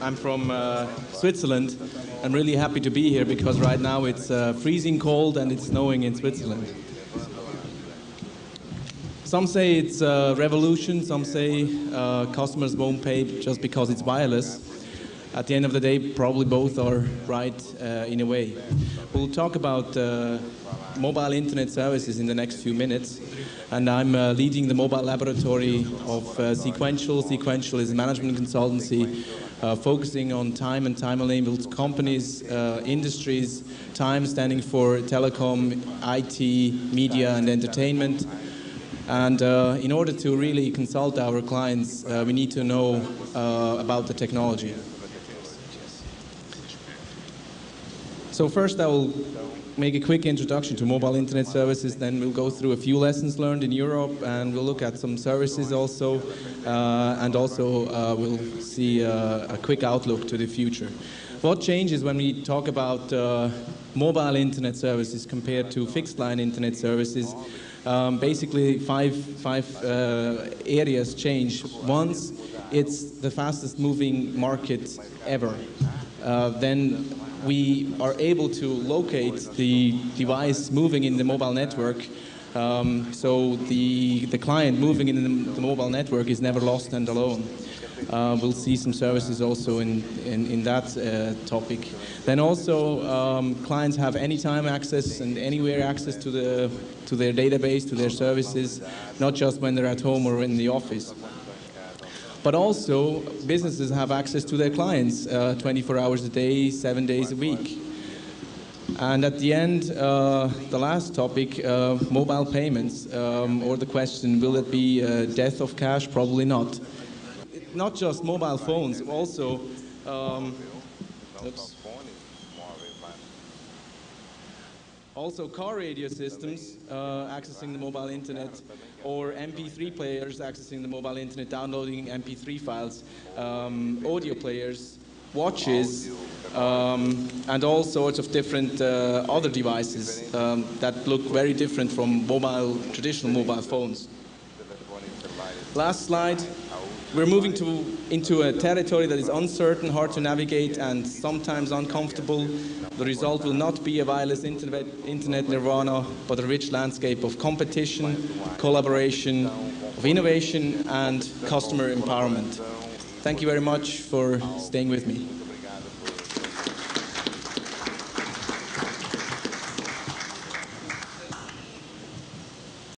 I'm from uh, Switzerland. I'm really happy to be here because right now it's uh, freezing cold and it's snowing in Switzerland. Some say it's a revolution, some say uh, customers won't pay just because it's wireless. At the end of the day, probably both are right uh, in a way. We'll talk about uh, mobile internet services in the next few minutes, and I'm uh, leading the mobile laboratory of uh, C-Quential. C-Quential is a management consultancy uh, focusing on time and time-enabled companies, uh, industries, time standing for telecom, IT, media, and entertainment. And in order to really consult our clients, we need to know about the technology. So first I will make a quick introduction to mobile internet services, then we'll go through a few lessons learned in Europe and we'll look at some services also, uh, and also uh, we'll see uh, a quick outlook to the future. What changes when we talk about uh, mobile internet services compared to fixed line internet services? Um, basically, five, five uh, areas change. Once, it's the fastest moving market ever. Uh, then we are able to locate the device moving in the mobile network. Um, so the, the client moving in the, the, mobile network is never lost and alone. Uh, we'll see some services also in, in, in that uh, topic. Then also um, clients have anytime access and anywhere access to, the, to their database, to their services, not just when they're at home or in the office but also businesses have access to their clients uh, 24 hours a day, seven days a week. And at the end, uh, the last topic, uh, mobile payments, um, or the question, will it be death of cash? Probably not. Not just mobile phones, also um, oops. Also car radio systems uh, accessing the mobile internet or MP3 players accessing the mobile internet, downloading MP3 files, um, audio players, watches, um, and all sorts of different uh, other devices um, that look very different from mobile, traditional mobile phones. Last slide. We're moving to, into a territory that is uncertain, hard to navigate, and sometimes uncomfortable. The result will not be a wireless internet, internet nirvana, but a rich landscape of competition, collaboration, of innovation, and customer empowerment. Thank you very much for staying with me.